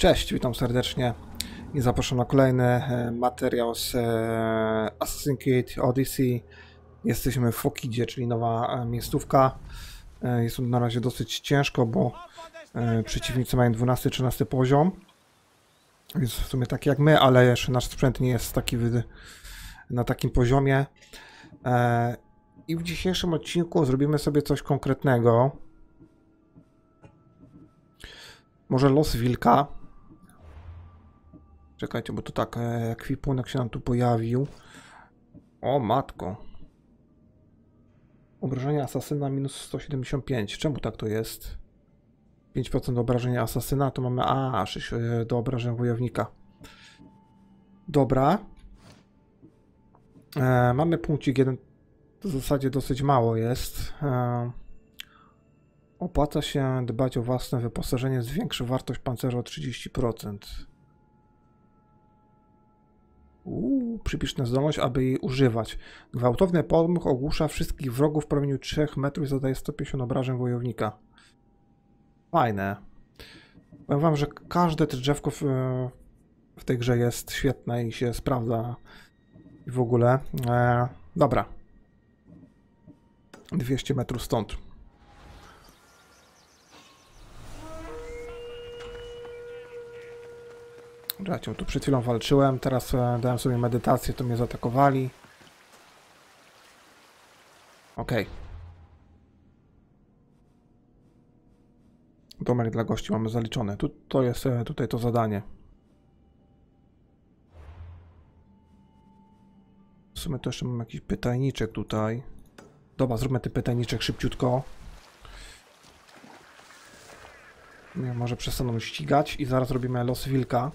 Cześć, witam serdecznie i zapraszam na kolejny e, materiał z e, Assassin's Creed Odyssey. Jesteśmy w Fokidzie, czyli nowa e, miejscówka. Jest tu na razie dosyć ciężko, bo przeciwnicy mają 12-13 poziom. Jest w sumie tak jak my, ale jeszcze nasz sprzęt nie jest taki na takim poziomie. I w dzisiejszym odcinku zrobimy sobie coś konkretnego. Może los wilka. Czekajcie, bo to tak, e, ekwipunek się nam tu pojawił. O matko. Obrażenia asasyna minus 175. Czemu tak to jest? 5% do obrażenia asasyna, to mamy A, 6 e, do obrażeń wojownika. Dobra. E, mamy punkcik jeden. To w zasadzie dosyć mało jest. E, opłaca się dbać o własne wyposażenie, zwiększy wartość pancerza o 30%. Uuu, przypisz zdolność, aby jej używać. Gwałtowny podmuch ogłusza wszystkich wrogów w promieniu 3 metrów i zadaje 150 obrażeń wojownika. Fajne. Powiem wam, że każde te drzewko w, w tej grze jest świetne i się sprawdza i w ogóle. E, dobra. 200 metrów stąd. Bracią, tu przed chwilą walczyłem, teraz e, dałem sobie medytację, to mnie zaatakowali. Okej. Domek dla gości mamy zaliczone. Tu, to jest e, tutaj to zadanie. W sumie to jeszcze mam jakiś pytajniczek tutaj. Dobra, zróbmy ten pytajniczek szybciutko. Nie, może przestaną ścigać i zaraz robimy los wilka.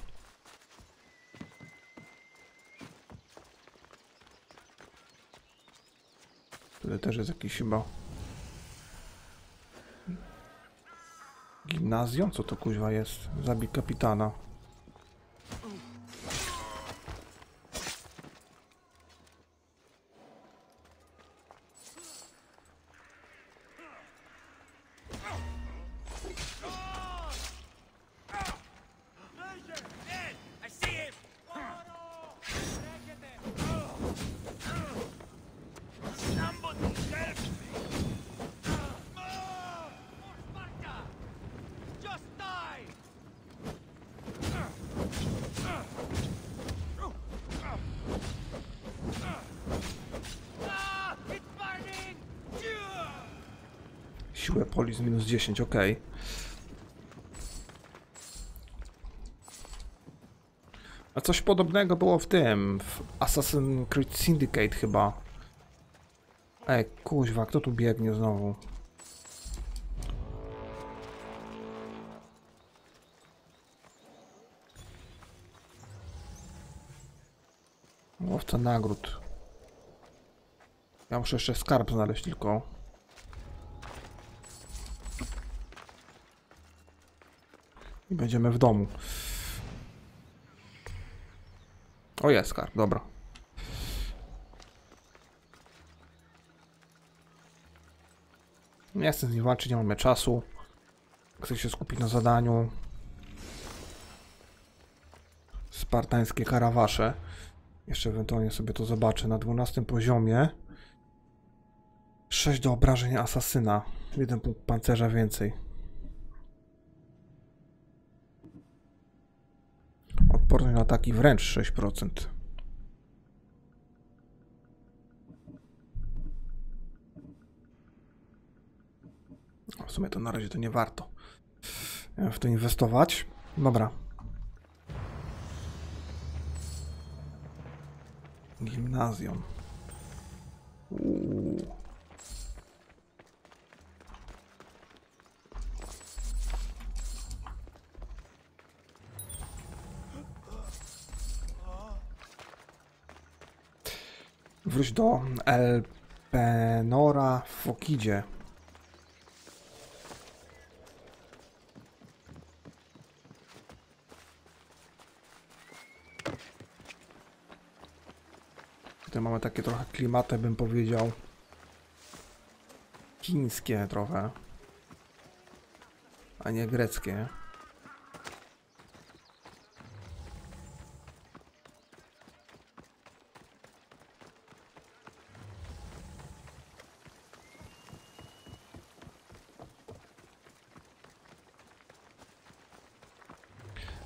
Tutaj też jest jakiś chyba... Gimnazjum? Co to kuźwa jest? Zabij kapitana. 10, ok. A coś podobnego było w tym, w Assassin's Creed Syndicate chyba. Ej, kuźwa, kto tu biegnie znowu? Łowca nagród. Ja muszę jeszcze skarb znaleźć tylko. Będziemy w domu. O jest dobra. Nie chcę z nim walczyć, nie mamy czasu. Chcę się skupić na zadaniu. Spartańskie karawasze. Jeszcze ewentualnie sobie to zobaczę na 12 poziomie. 6 do obrażeń asasyna. Jeden punkt pancerza więcej. Odporność na ataki wręcz 6%. W sumie to na razie to nie warto e, w to inwestować. Dobra. Gimnazjum. Uuu. Wróć do Elpenora w Fokidzie. Tutaj mamy takie trochę klimaty, bym powiedział. Chińskie trochę. A nie greckie.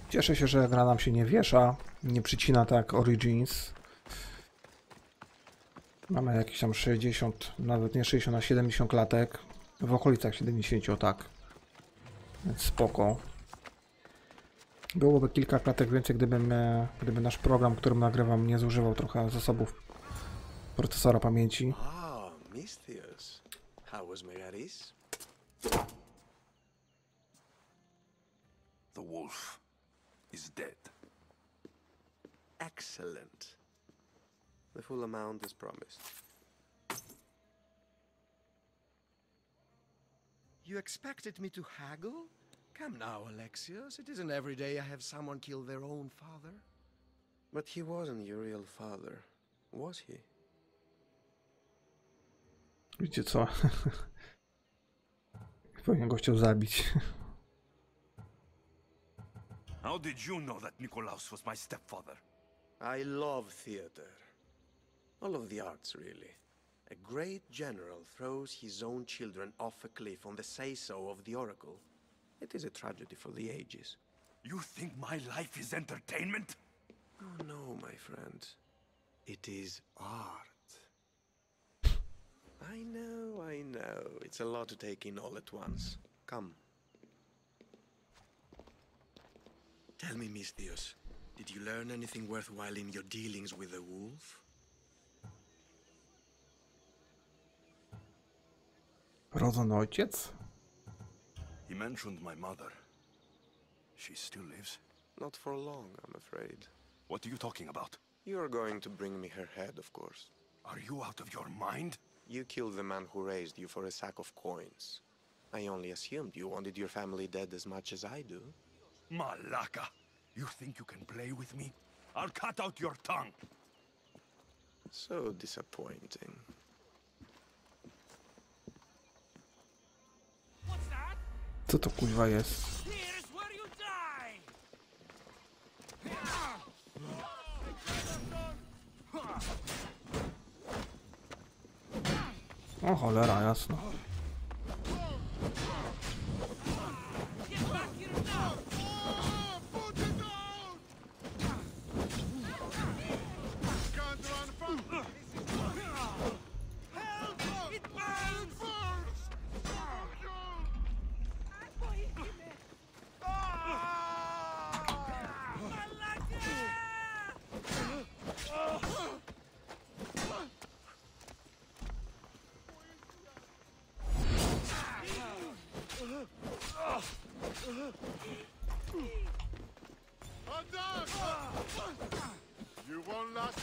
Cieszę się, że gra nam się nie wiesza, nie przycina tak Origins. Mamy jakieś tam 60, nawet nie 60, a 70 klatek. W okolicach 70, o tak. Więc spoko. Byłoby kilka klatek więcej, gdybym, gdyby nasz program, którym nagrywam, nie zużywał trochę zasobów procesora pamięci. Ah? The wolf is dead. Excellent. The full amount is promised. You expected me to haggle? Come now, Alexios. It isn't every day I have someone kill their own father. But he wasn't your real father, was he? Wiecie co? Powinien go chciał zabić. How did you know that Nikolaus was my stepfather? I love theater. All of the arts, really. A great general throws his own children off a cliff on the say so of the oracle. It is a tragedy for the ages. You think my life is entertainment? Oh no, my friend. It is art. I know, I know. It's a lot to take in all at once. Come. Tell me, Misthios, did you learn anything worthwhile in your dealings with the wolf? Rodzony ojciec? He mentioned my mother. She still lives? Not for long, I'm afraid. What are you talking about? You're going to bring me her head, of course. Are you out of your mind? You killed the man who raised you for a sack of coins. I only assumed you wanted your family dead as much as I do. Malaka! You think you can play with me? I'll cut out your tongue! So disappointing. What's that? Co to kuźwa jest? Here's where you die! O cholera, jasno. You won't last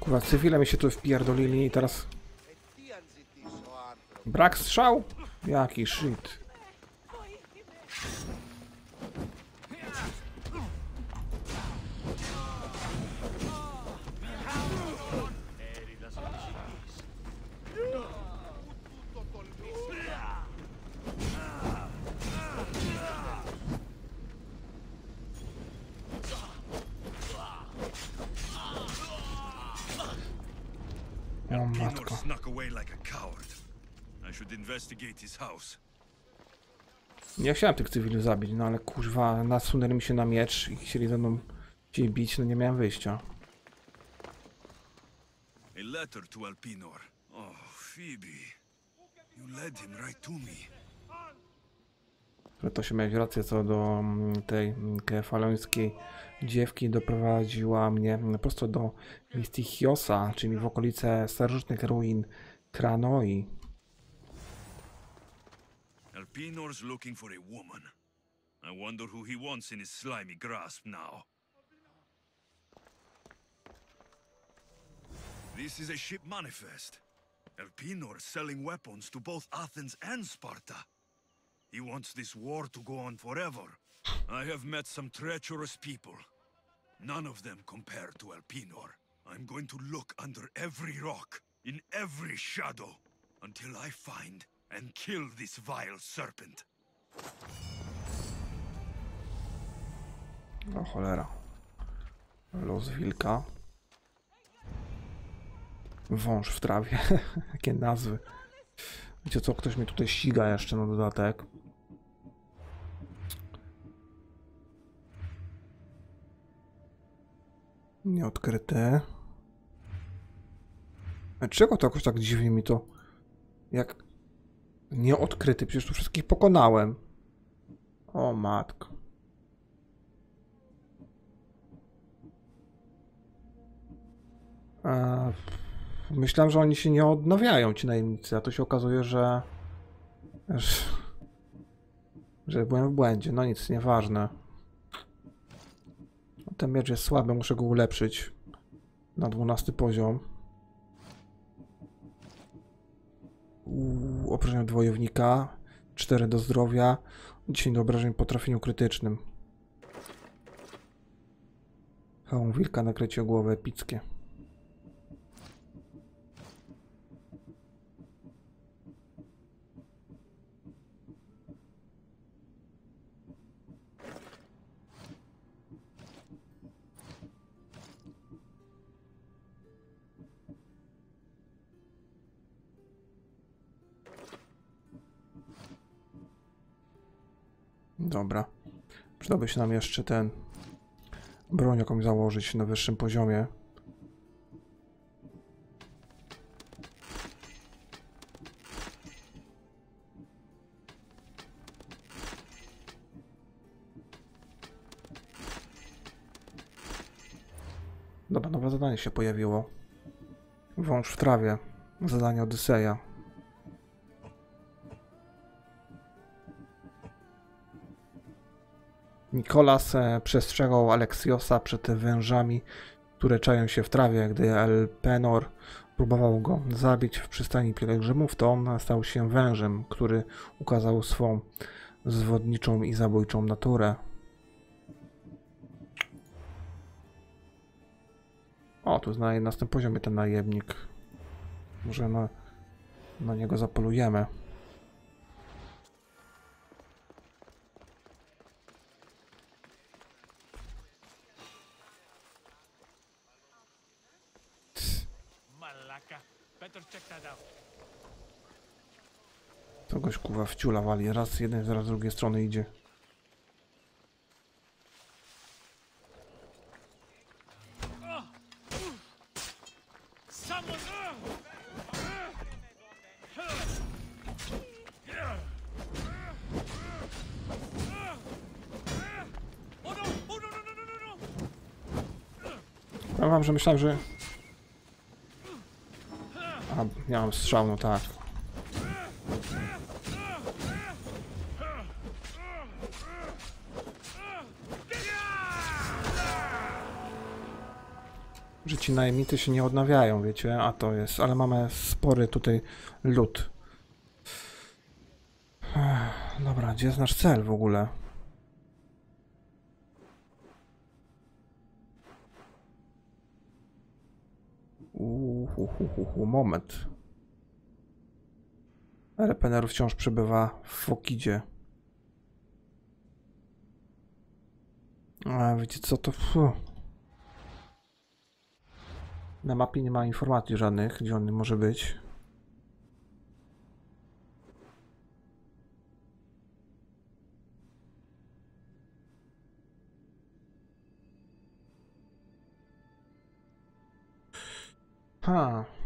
Kurwa, cywile mi się tu wpierdolili i teraz... Brak strzał? Jaki shit. Nie chciałem tych cywili zabić, no ale kurwa, nasunęli mi się na miecz i chcieli ze mną chcieli bić, no nie miałem wyjścia. A letter to Alpinor. Oh, Phoebe. You led him right to me. że to się miałeś rację co do mm, tej mm, kefalońskiej dziewki doprowadziła mnie mm, prosto do Mistichiosa, czyli w okolice starożytnych ruin Kranoi. Alpinor's looking for a woman. I wonder who he wants in his slimy grasp now. This is a ship manifest. Elpinor selling weapons to both Athens and Sparta. He wants this war to go on forever. I have met some treacherous people. None of them compare to Elpinor. I'm going to look under every rock, in every shadow, until I find and kill this vile serpent. O cholera. Los wilka. Wąż w trawie. Jakie nazwy. Wiecie co, ktoś mnie tutaj ściga jeszcze na dodatek. Nieodkryte. A Czego to jakoś tak dziwnie mi to... Jak... Nieodkryty, przecież tu wszystkich pokonałem. O matko. E, Myślałem, że oni się nie odnawiają, ci najemnicy, a to się okazuje, że... że, że byłem w błędzie. No nic, nieważne. No, Ten miecz jest słaby, muszę go ulepszyć na 12 poziom. Uuu, obrażenia od wojownika, 4 do zdrowia, 10 do obrażeń po trafieniu krytycznym. Hełm wilka, nakrycie o głowę epickie. Dobra. Przydałby się nam jeszcze ten broń jakąś założyć na wyższym poziomie. Dobra, nowe zadanie się pojawiło. Wąż w trawie. Zadanie Odyseja. Nikolas e, przestrzegał Aleksiosa przed wężami, które czają się w trawie. Gdy Elpenor próbował go zabić w przystani pielgrzymów, to on stał się wężem, który ukazał swą zwodniczą i zabójczą naturę. O, tu na 11 poziomie ten najemnik. Może na, na niego zapolujemy. To goś kuwa wciula wali. Raz z jednej, zaraz z drugiej strony idzie. Powiem wam, że myślałem, że... A, miałem strzał, no tak. Ci najemnicy się nie odnawiają, wiecie, a to jest... Ale mamy spory tutaj lód. Dobra, gdzie jest nasz cel w ogóle? Uhuhuhu, moment. Repener wciąż przebywa w Fokidzie. A wiecie co to? Fu. Na mapie nie ma informacji żadnych, gdzie on może być. No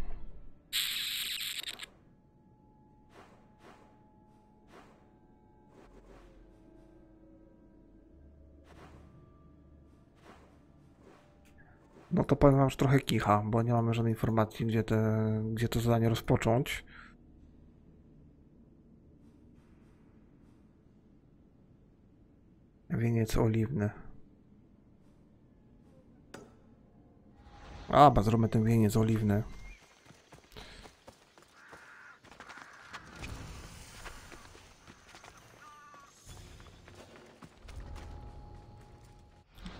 powiem wam, że trochę kicha, bo nie mamy żadnej informacji, gdzie, te, gdzie to zadanie rozpocząć. Wieniec oliwny. A, ba, zróbmy ten wieniec oliwny.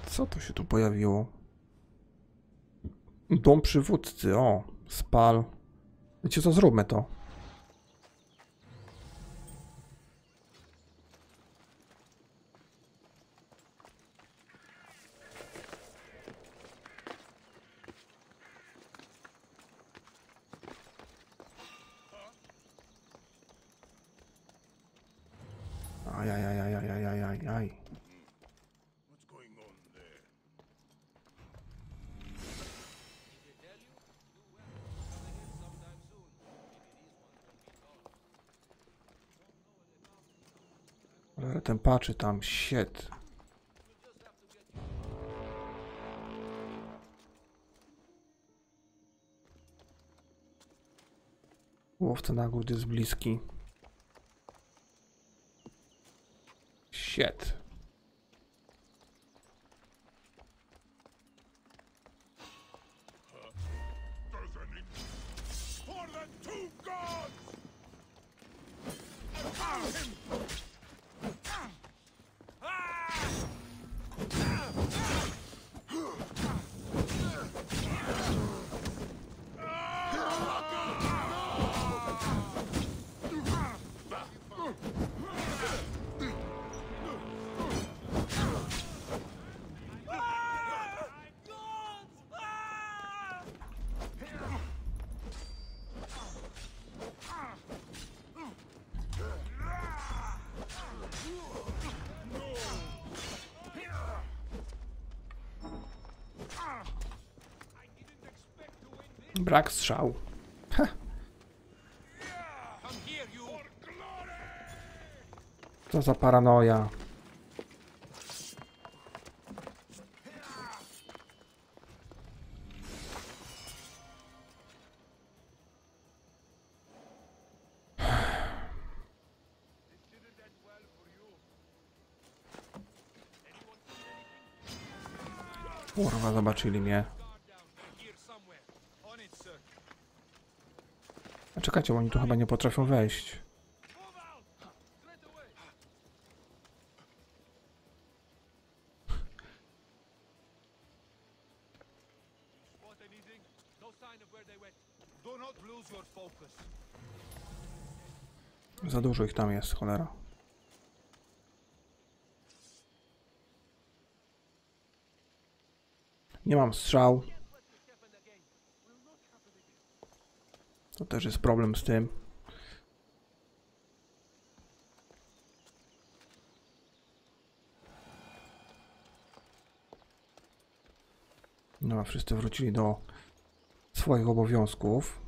Co to się tu pojawiło? Dom przywódcy, o, spal. Wiecie co, zróbmy to. Patrzy tam, shit. Łowca nagród jest bliski. Shit. Brak strzał. Heh. Co za paranoja. Kurwa, zobaczyli mnie. On it, sir. A czekajcie, oni tu chyba nie potrafią wejść. Za dużo ich tam jest, cholera. Nie mam strzał. To też jest problem z tym. No, a wszyscy wrócili do swoich obowiązków.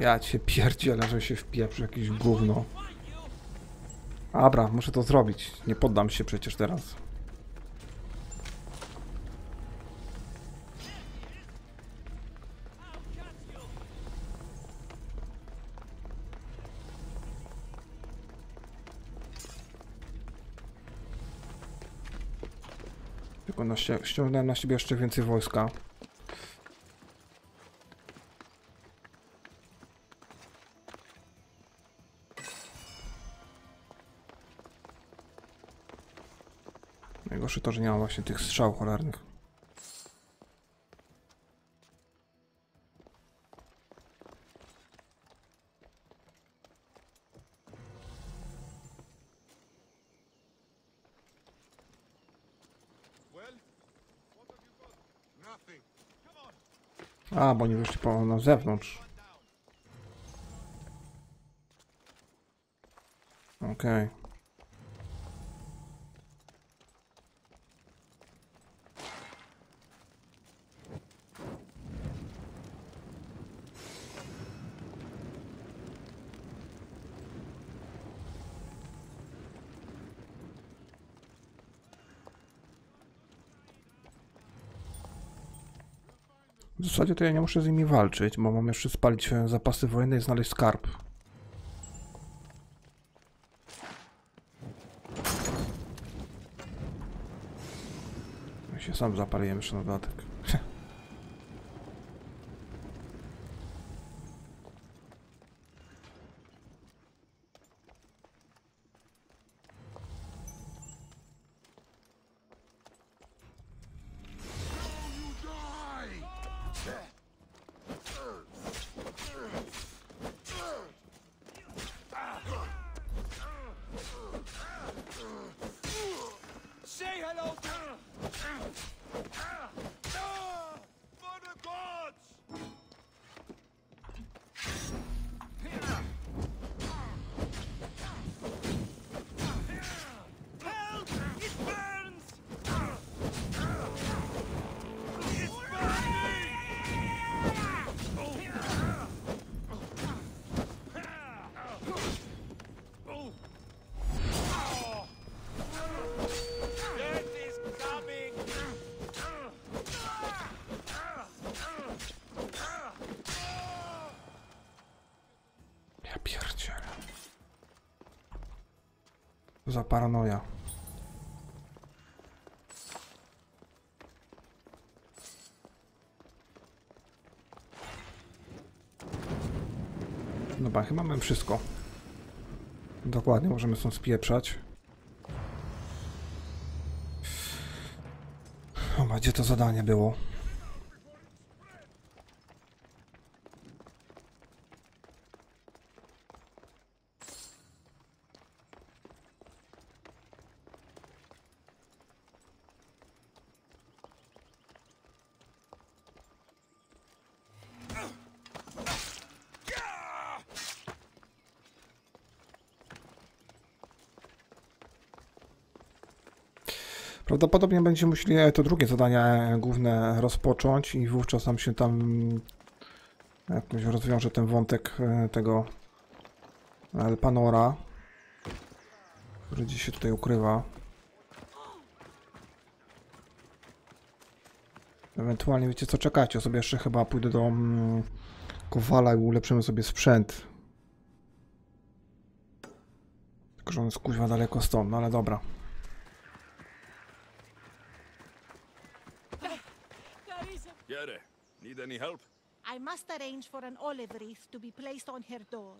Ja cię pierdzielę, że się wpieprzy jakieś gówno. Dobra, muszę to zrobić. Nie poddam się przecież teraz. Tylko na ściągnąłem na siebie jeszcze więcej wojska. Najgorsze to, że nie właśnie tych strzał cholernych. A, bo oni wyszli po na zewnątrz. Okej. W zasadzie to ja nie muszę z nimi walczyć, bo mam jeszcze spalić e, zapasy wojenne i znaleźć skarb. Ja się sam zapaliłem jeszcze na dodatek. Za paranoja. Dobra, chyba mamy wszystko. Dokładnie, możemy stąd spieprzać. Dobra, gdzie to zadanie było? Prawdopodobnie będziemy musieli e, to drugie zadanie e, główne rozpocząć i wówczas nam się tam jakoś rozwiąże ten wątek e, tego Elpanora, który gdzieś się tutaj ukrywa. Ewentualnie wiecie co, czekajcie sobie jeszcze chyba pójdę do mm, Kowala i ulepszymy sobie sprzęt. Tylko, że on jest kuźwa daleko stąd, no ale dobra. Need any help? I must arrange for an olive wreath to be placed on her door.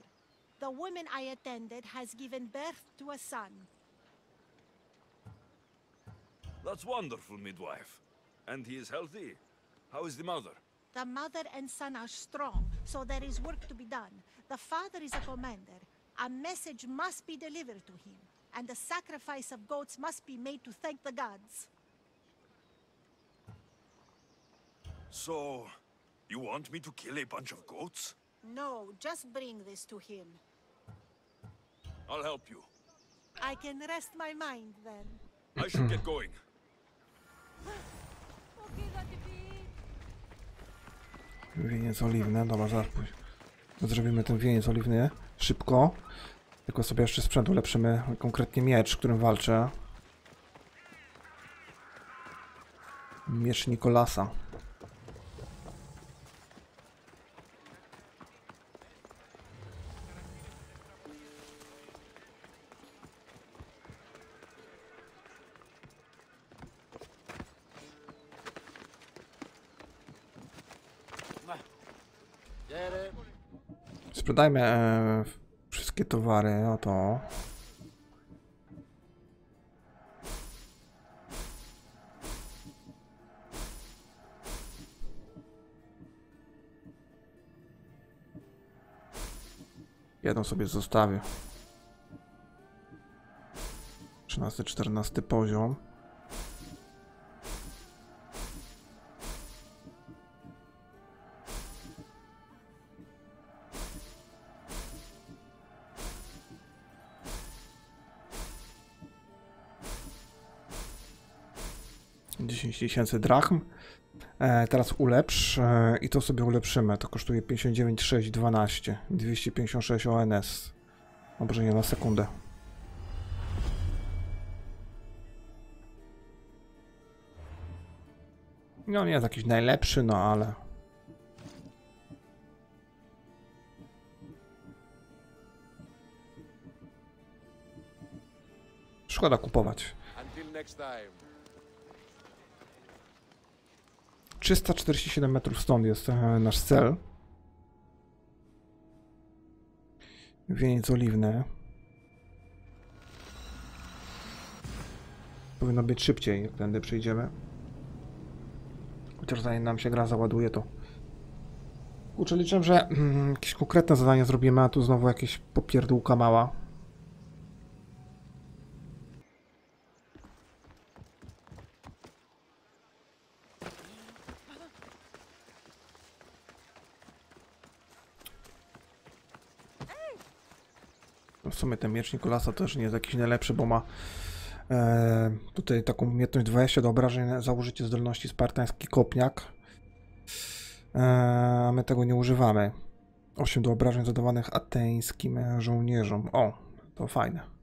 The woman I attended has given birth to a son. That's wonderful, midwife. And he is healthy. How is the mother? The mother and son are strong, so there is work to be done. The father is a commander. A message must be delivered to him, and a sacrifice of goats must be made to thank the gods. So, you want me to kill a bunch of goats? No, just bring this to him. I'll help you. I can rest my mind then. I should get going. Wieniec oliwny, dobra, zaraz później. Zrobimy ten wieniec oliwny szybko. Tylko sobie jeszcze sprzęt ulepszymy, konkretnie miecz, którym walczę. Miecz Nikolasa. Sprzedajmy e, wszystkie towary, no to. Jedną sobie zostawię. 13-14 poziom. tysięcy drachm. E, teraz ulepsz e, i to sobie ulepszymy. To kosztuje 59,612. 256 ONS. Obrażenie na sekundę. No nie jest jakiś najlepszy, no ale... Szkoda kupować. Until next time. 347 metrów stąd jest e, nasz cel. Wieniec oliwny. Powinno być szybciej, jak tędy przejdziemy. Chociaż zanim nam się gra załaduje, to... Kurczę, liczę, że mm, jakieś konkretne zadanie zrobimy, a tu znowu jakieś popierdółka mała. W sumie ten miecz Nikolasa też nie jest jakiś najlepszy, bo ma e, tutaj taką umiejętność 20 do obrażeń za użycie zdolności spartański kopniak. E, a my tego nie używamy. 8 do obrażeń zadawanych ateńskim żołnierzom. O, to fajne.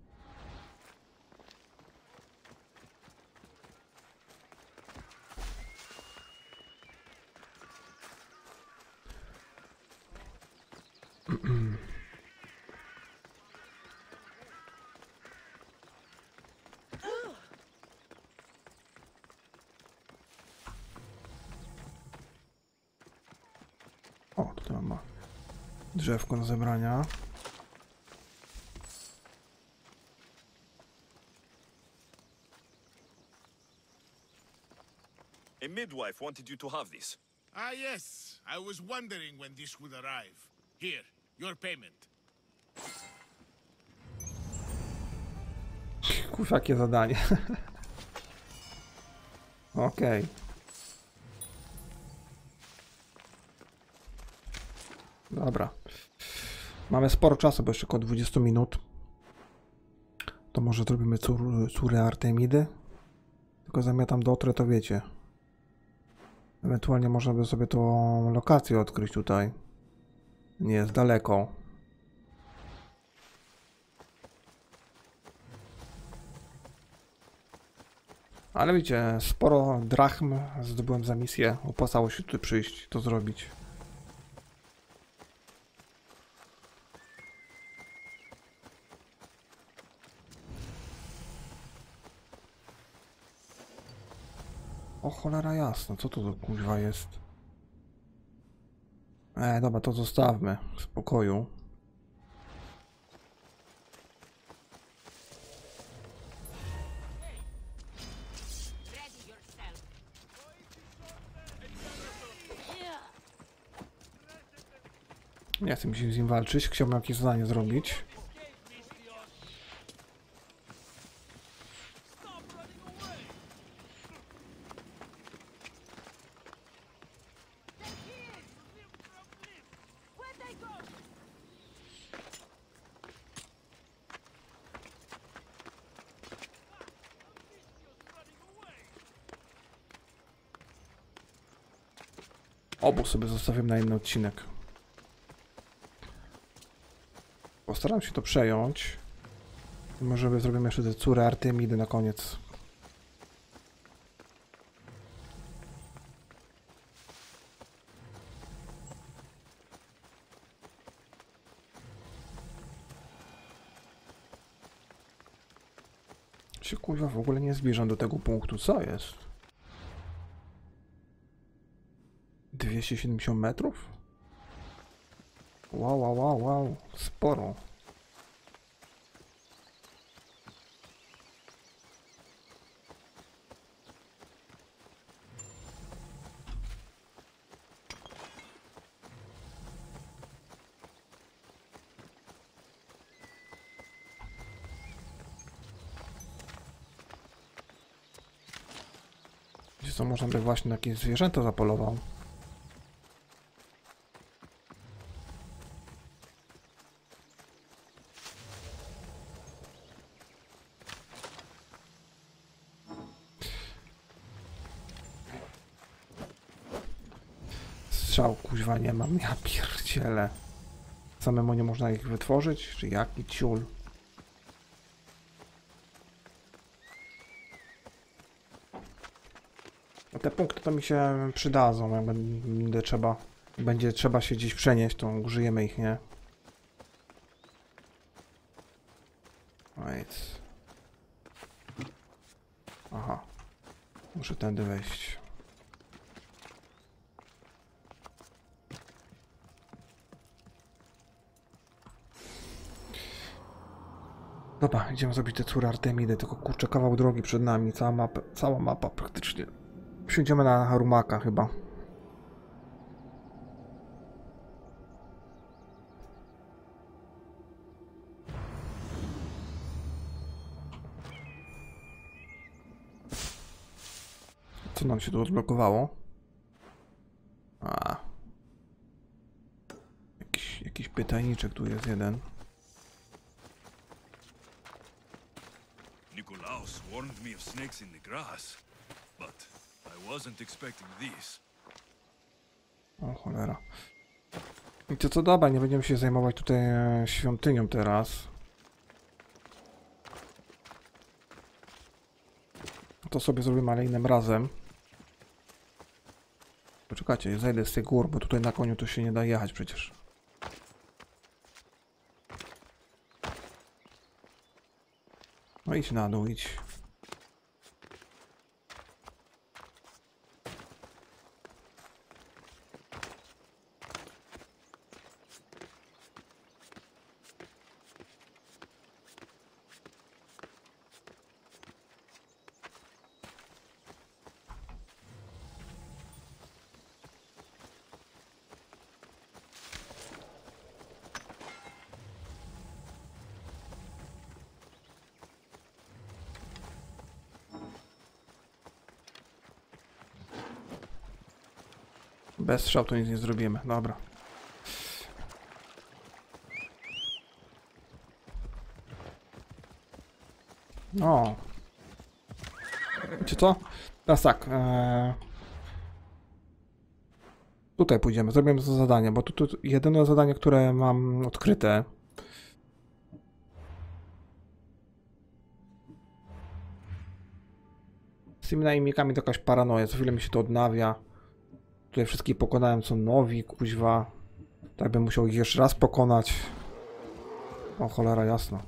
O, tutaj ma drzewko do zebrania. A midwife wanted you to have this. Ah, yes. I was wondering when this would arrive. Here, your payment. Kurwa, jakie zadanie. Okej. Dobra. Mamy sporo czasu, bo jeszcze około 20 minut. To może zrobimy cór, córę Artemidy. Tylko zamiatam dotrę, to wiecie. Ewentualnie można by sobie tą lokację odkryć tutaj. Nie jest daleko. Ale widzicie, sporo drachm zdobyłem za misję. Opłacało się tu przyjść, to zrobić. O cholera jasno, co to za kuźwa jest? E, dobra, to zostawmy w spokoju. Nie chcę mi się z nim walczyć, chciałbym jakieś zadanie zrobić. Obu sobie zostawiam na inny odcinek. Postaram się to przejąć. Może zrobimy jeszcze tę córę Artemidy na koniec. Się kurwa w ogóle nie zbliżam do tego punktu. Co jest? 270 metrów? Wow, wow, wow, wow. Sporo. Co, można by właśnie na jakieś zwierzęta zapolował. Nie mam, ja pierdzielę. Samemu nie można ich wytworzyć? Czy jaki ciul? No Te punkty to mi się przydadzą, jak trzeba, będzie trzeba się gdzieś przenieść, to użyjemy ich, nie? Right. Aha. Muszę tędy wejść. Dobra, idziemy zrobić te córy Artemidy, tylko kurczę kawał drogi przed nami, cała mapa, cała mapa praktycznie. Przyjdziemy na Harumaka chyba. Co nam się tu odblokowało? A. Jakiś, jakiś pytajniczek tu jest jeden. Of snakes in the grass, but I wasn't expecting these. O cholera. I to co dobra, nie będziemy się zajmować tutaj e, świątynią teraz. To sobie zrobimy, ale innym razem. Poczekajcie, zejdę z tej gór, bo tutaj na koniu to się nie da jechać przecież. No idź na dół, idź. Bez strzał to nic nie zrobimy. Dobra. No. Wiecie co? Teraz tak. E... Tutaj pójdziemy. Zrobimy to zadanie, bo tu, tu jedyne zadanie, które mam odkryte. Z tymi najemnikami to jakaś paranoja. Co chwilę mi się to odnawia. Tutaj wszystkich pokonałem, są nowi, kuźwa. Tak bym musiał ich jeszcze raz pokonać. O cholera, jasno.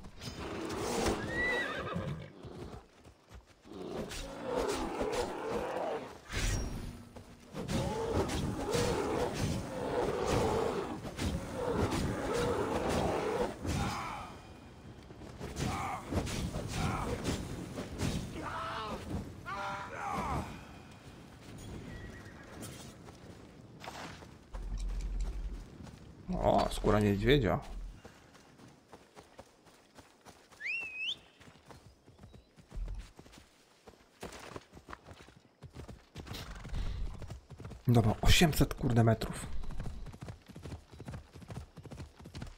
O, skóra niedźwiedzia. Dobra, 800 kurde metrów.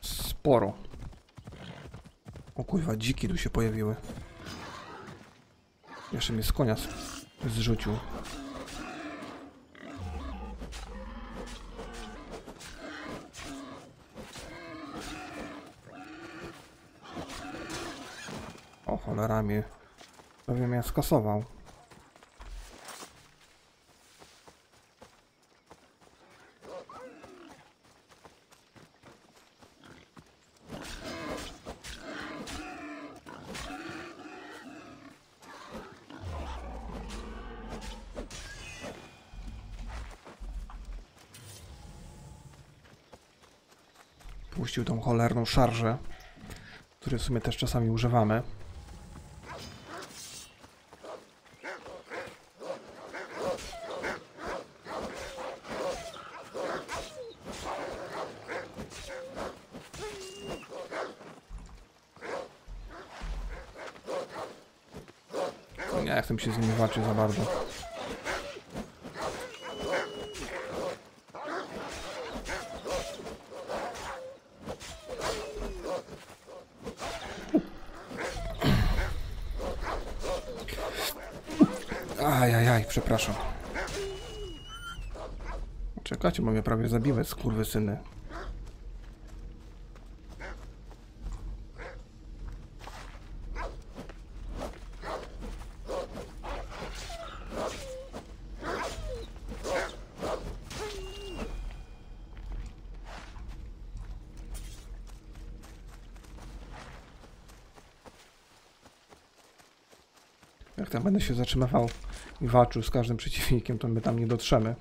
Sporo. O kurwa, dziki tu się pojawiły. Jeszcze mnie z konia zrzucił. Mnie. Prawie mnie skasował. Puścił tą cholerną szarżę, której w sumie też czasami używamy. Nie walczyć za bardzo. Ajajaj, przepraszam. Czekajcie, bo mnie prawie zabiłeś, skurwysyny. Będę się zatrzymywał i walczył z każdym przeciwnikiem, to my tam nie dotrzemy.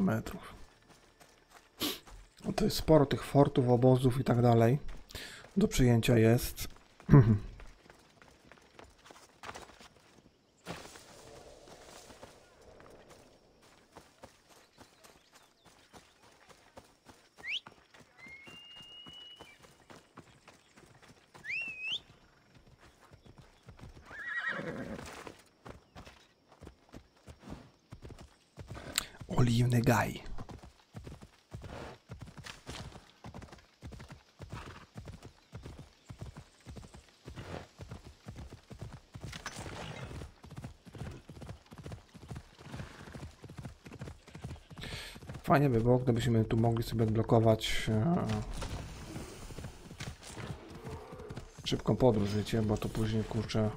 Metrów. Sporo tych fortów, obozów i tak dalej. Do przyjęcia jest. Oliwny gaj. Fajnie by było, gdybyśmy tu mogli sobie odblokować e, szybką podróż, wiecie, bo to później kurczę.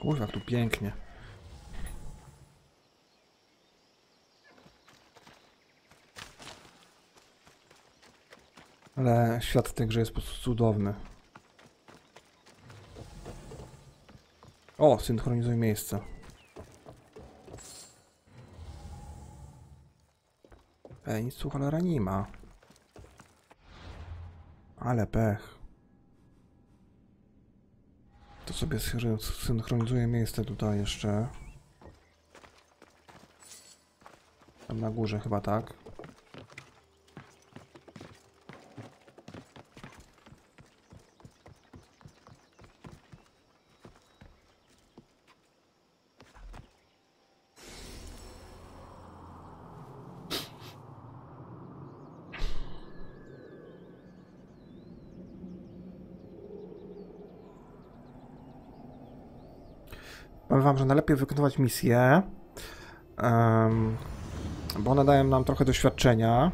Kurwa, tu pięknie. Ale świat w tej grze jest po prostu cudowny. O, synchronizuj miejsce. Ej, nic tu cholera nie ma. Ale pech. To sobie syn- synchronizuję miejsce tutaj jeszcze. Tam na górze chyba tak. Że najlepiej wykonywać misje, bo one dają nam trochę doświadczenia.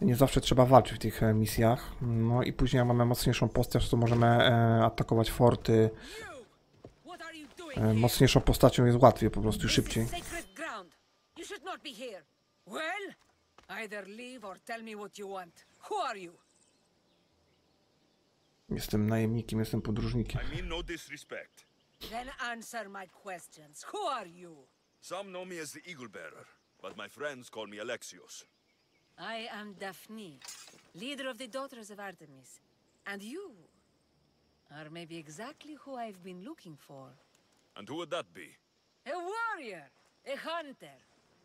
Nie zawsze trzeba walczyć w tych e, misjach. No i później jak mamy mocniejszą postać, to możemy e, atakować forty. E, mocniejszą postacią jest łatwiej, po prostu szybciej. Jestem najemnikiem, jestem podróżnikiem. I mean no disrespect. Then answer my questions. Who are you? Some know me as the Eagle Bearer, but my friends call me Alexios. I am Daphne, leader of the Daughters of Artemis. And you are maybe exactly who I've been looking for. And who would that be? A warrior, a hunter,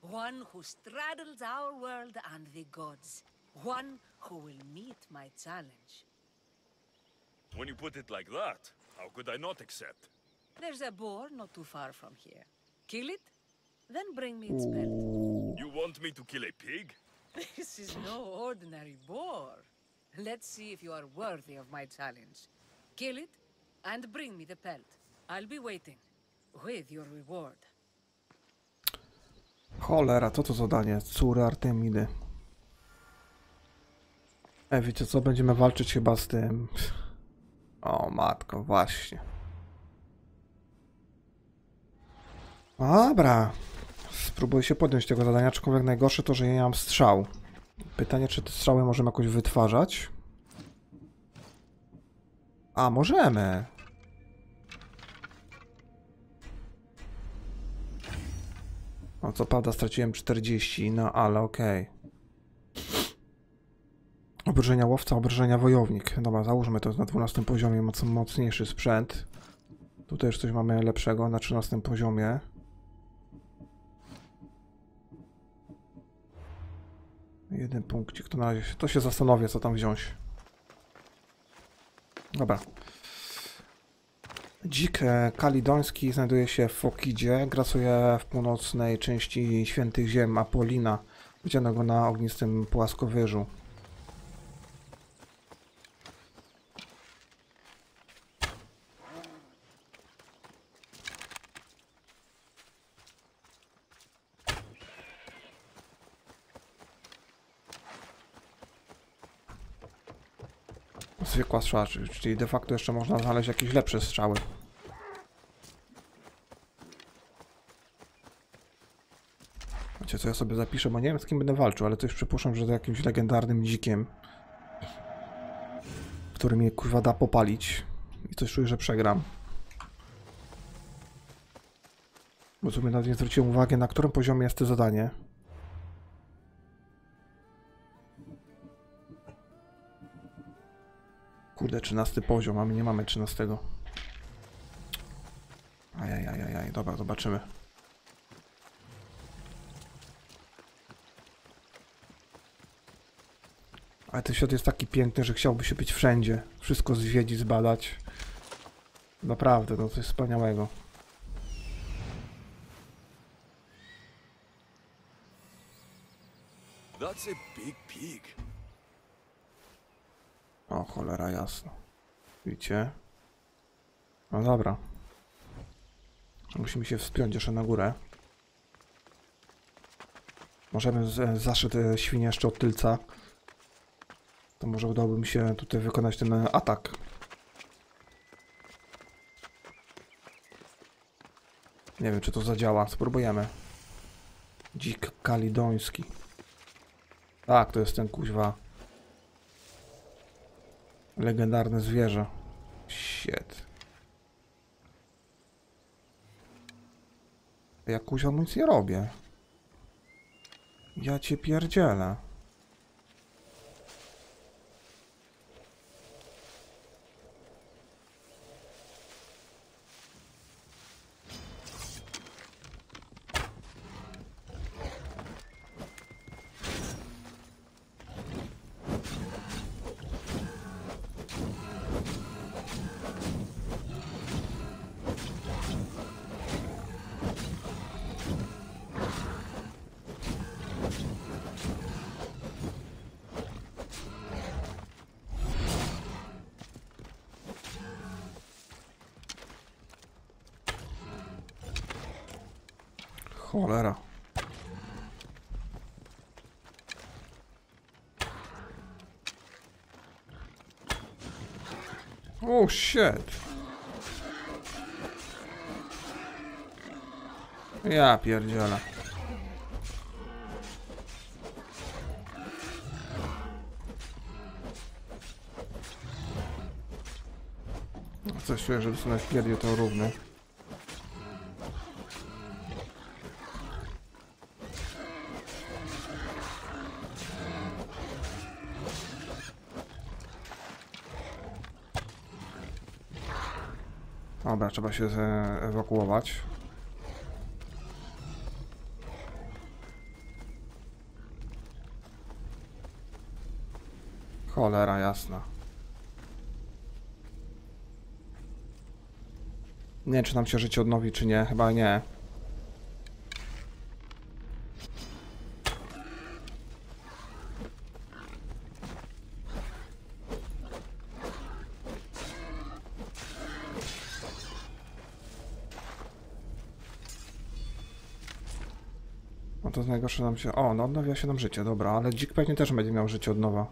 one who straddles our world and the gods, one who will meet my challenge. When you put it like that, how could I not accept? There's a boar not too far from here. Kill it, then bring me its pelt. You want me to kill a pig? This is no ordinary boar. Let's see if you are worthy of my challenge. Kill it, and bring me the pelt. I'll be waiting, with your reward. Cholera, co to zadanie? Córy Artemidy. E, wiecie co? Będziemy walczyć chyba z tym... O matko, właśnie. Dobra. Spróbuję się podjąć tego zadania, aczkolwiek najgorsze to, że ja nie mam strzał. Pytanie, czy te strzały możemy jakoś wytwarzać? A, możemy. No co prawda straciłem 40, no ale okej. Obrażenia łowca, obrażenia wojownik. Dobra, załóżmy to na 12 poziomie, moc, mocniejszy sprzęt. Tutaj już coś mamy lepszego na 13 poziomie. Jeden punkcik, to na razie to się zastanowię, co tam wziąć. Dobra. Dzik kalidoński znajduje się w Fokidzie, grasuje w północnej części Świętych Ziem Apolina, widzianego na ognistym płaskowyżu. Strzała, czyli- de facto jeszcze można znaleźć jakieś lepsze strzały. Wiecie co, ja sobie zapiszę, bo nie wiem z kim będę walczył, ale coś przypuszczam, że to jakimś legendarnym dzikiem, który mnie kurwa da popalić i coś czuję, że przegram. Bo sobie nawet nie zwróciłem uwagi, na którym poziomie jest to zadanie. Kurde, 13 poziom, a my nie mamy 13. Ajajajajaj, dobra, zobaczymy. Ale ten świat jest taki piękny, że chciałby się być wszędzie. Wszystko zwiedzić, zbadać. Naprawdę, no coś wspaniałego. That's a big pig. O, cholera jasno. Widzicie? No dobra. Musimy się wspiąć jeszcze na górę. Możemy zaszyć te świnie jeszcze od tylca. To może udałoby mi się tutaj wykonać ten e, atak. Nie wiem, czy to zadziała. Spróbujemy. Dzik kalidoński. Tak, to jest ten kuźwa. Legendarne zwierzę. Shit. Ja kuźwa nic nie robię. Ja cię pierdzielę. Oh shit. Ja pierdzielę. Coś czuję, że dostanę wpierdził to równy. Trzeba się ewakuować. Cholera jasna. Nie wiem, czy nam się życie odnowi, czy nie. Chyba nie. Najgorsze nam się... O, no odnawia się nam życie, dobra, ale dzik pewnie też będzie miał życie od nowa.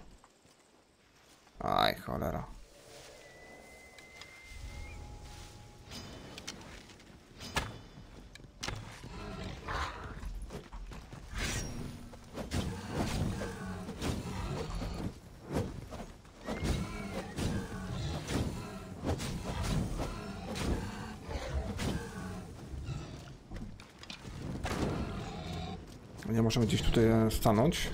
Gdzieś tutaj e, stanąć.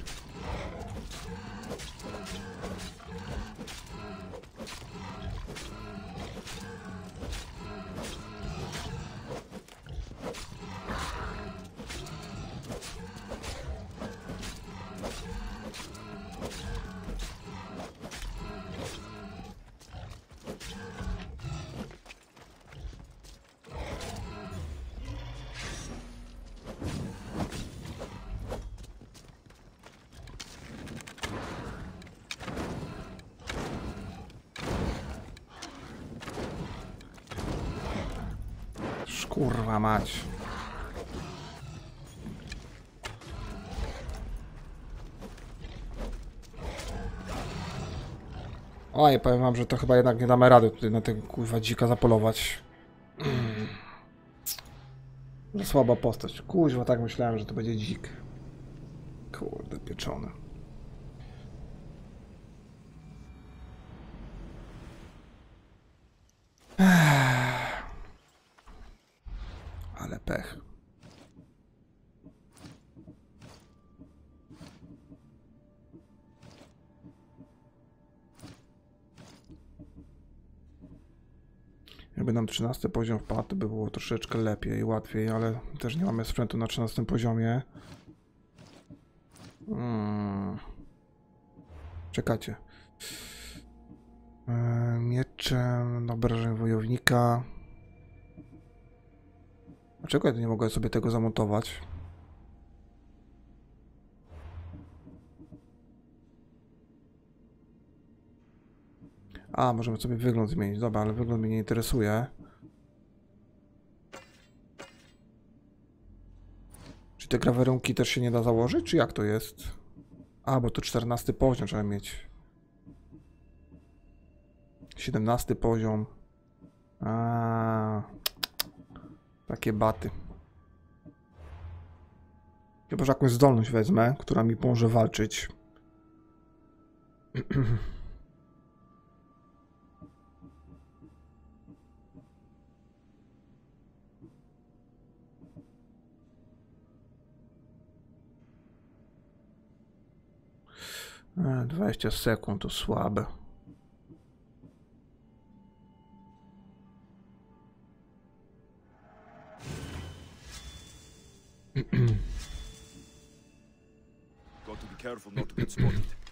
Oj, powiem wam, że to chyba jednak nie damy rady tutaj na tego kurwa dzika zapolować. Mm. Za słaba postać. Kuźwa, tak myślałem, że to będzie dzik. Kurde, pieczony. Ale pech. Jakby nam 13 poziom wpadł, to by było troszeczkę lepiej łatwiej, ale też nie mamy sprzętu na 13 poziomie. Hmm. Czekajcie. Eee, Mieczem, obrażeń wojownika. Dlaczego ja nie mogę sobie tego zamontować? A, możemy sobie wygląd zmienić. Dobra, ale wygląd mnie nie interesuje. Czy te grawerunki też się nie da założyć, czy jak to jest? A, bo to 14 poziom trzeba mieć. 17 poziom. A, takie baty. Chyba, że jakąś zdolność wezmę, która mi pomoże walczyć. 20 sekund to słabe. Got to be careful not to get spotted.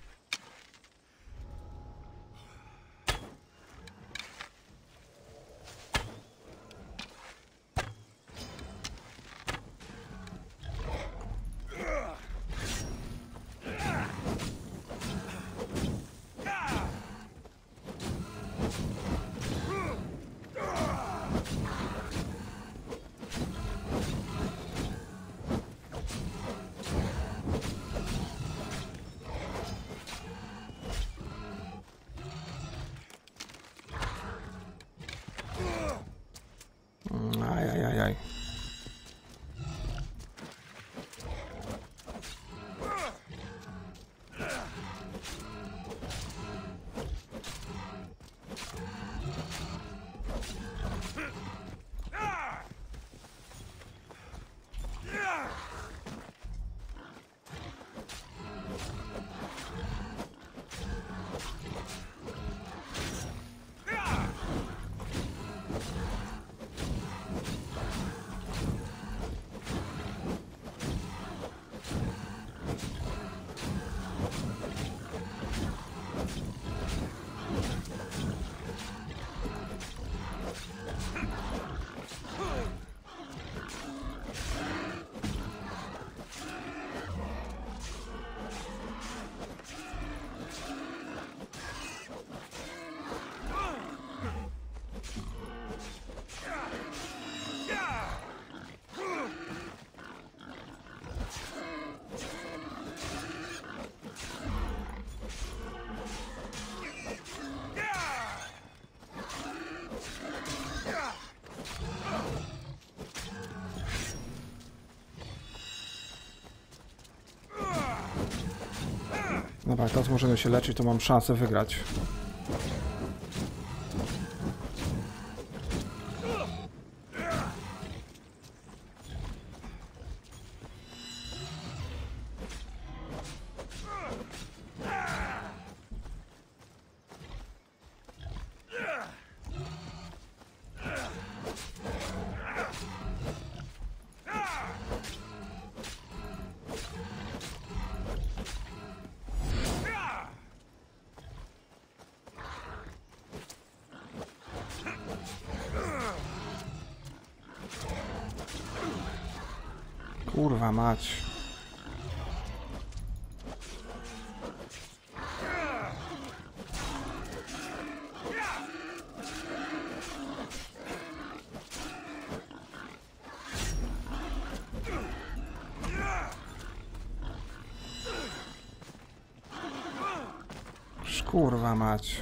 Dobra, teraz możemy się leczyć, to mam szansę wygrać. Kurwa mać. Kurwa mać.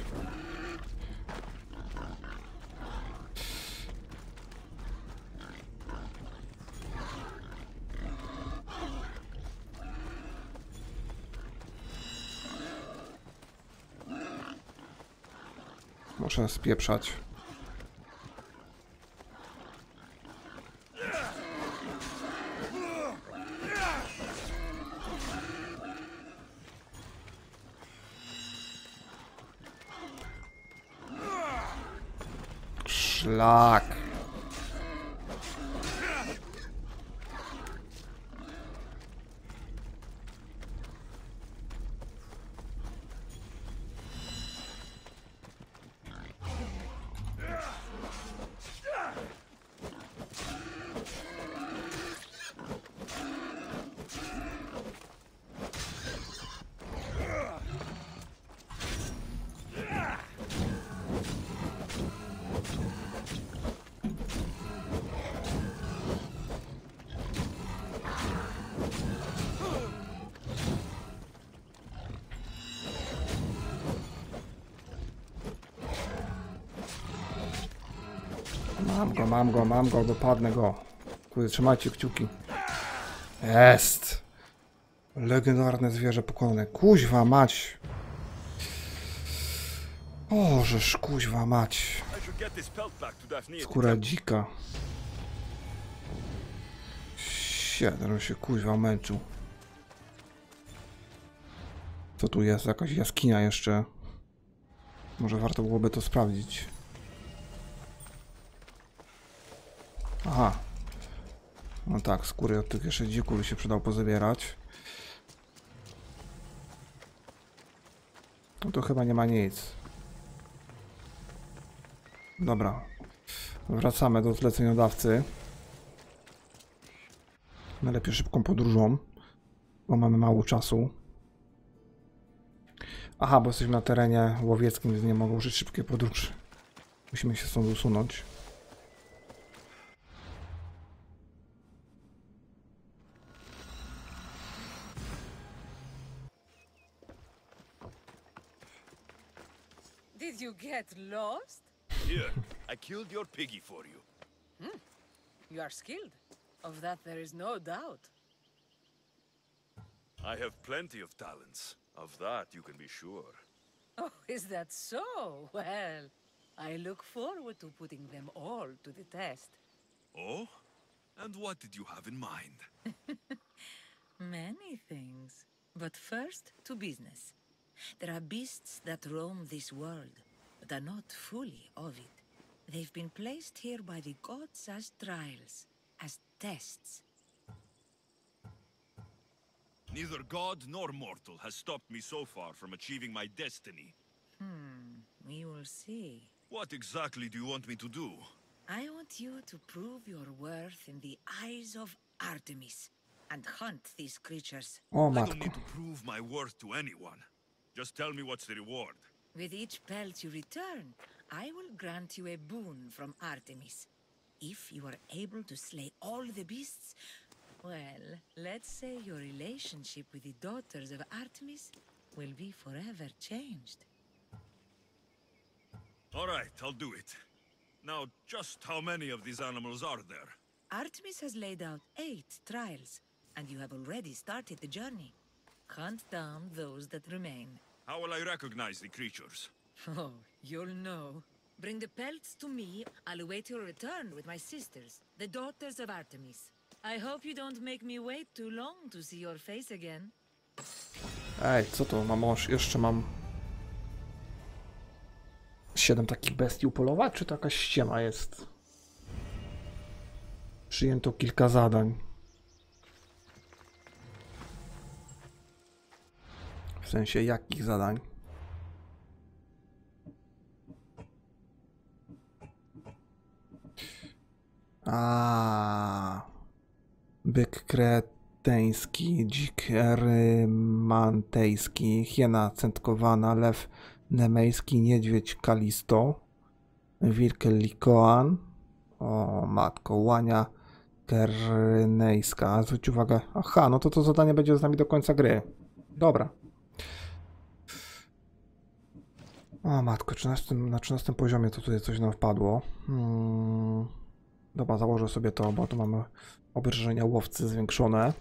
Muszę spieprzać. Szlak. Mam go, mam go, dopadnę go. Kurde, trzymajcie kciuki. Jest! Legendarne zwierzę pokonane. Kuźwa mać! Ożeż, kuźwa mać. Skóra dzika. Siedem się kuźwa męczył. Co tu jest? Jakaś jaskinia jeszcze. Może warto byłoby to sprawdzić. Aha. No tak, skóry od tych jeszcze dzików by się przydał pozabierać. No to chyba nie ma nic. Dobra. Wracamy do zleceniodawcy. Najlepiej szybką podróżą, bo mamy mało czasu. Aha, bo jesteśmy na terenie łowieckim, więc nie mogą użyć szybkiej podróży. Musimy się stąd usunąć. Lost? Here, I killed your piggy for you. Hmm. You are skilled. Of that there is no doubt. I have plenty of talents. Of that you can be sure. Oh, is that so? Well, I look forward to putting them all to the test. Oh? And what did you have in mind? Many things. But first, to business. There are beasts that roam this world, but are not fully of it. They've been placed here by the gods as trials, as tests. Neither god nor mortal has stopped me so far from achieving my destiny. Hmm, we will see. What exactly do you want me to do? I want you to prove your worth in the eyes of Artemis and hunt these creatures. Oh, I don't need to prove my worth to anyone. Just tell me what's the reward. With each pelt you return, I will grant you a boon from Artemis. If you are able to slay all the beasts, well, let's say your relationship with the daughters of Artemis will be forever changed. All right, I'll do it. Now, just how many of these animals are there? Artemis has laid out eight trials, and you have already started the journey. Hunt down those that remain. How will I recognize the creatures? Oh, you'll know. Bring the pelts to me. I'll await your return with my sisters, the daughters of Artemis. I hope you don't make me wait too long to see your face again. Ej, co to? Mam oż, jeszcze mam... Siedem takich bestii upolować, czy to jakaś ściema jest? Przyjęto kilka zadań. W sensie, jakich zadań? A, Byk kreteński, dzik rymantejski, hiena centkowana, lew nemejski, niedźwiedź kalisto, wilk likoan, o matko, łania kernejska. Zwróć uwagę, aha, no to to zadanie będzie z nami do końca gry. Dobra. O matko, 13, na 13 poziomie to tutaj coś nam wpadło. Hmm. Dobra, założę sobie to, bo tu mamy obrażenia łowcy zwiększone.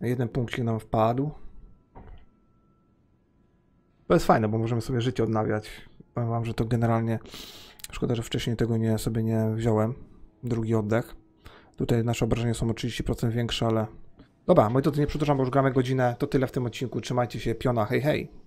Jeden punkcik nam wpadł. To jest fajne, bo możemy sobie życie odnawiać. Powiem wam, że to generalnie szkoda, że wcześniej tego nie, sobie nie wziąłem. Drugi oddech. Tutaj nasze obrażenia są o 30% większe, ale... Dobra, moi drodzy, nie przedłużam, bo już gramy godzinę. To tyle w tym odcinku. Trzymajcie się, piona, hej hej!